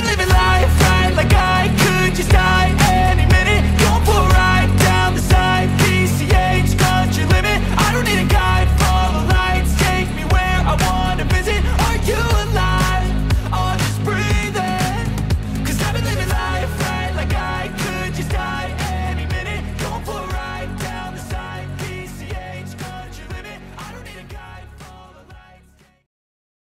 been living life.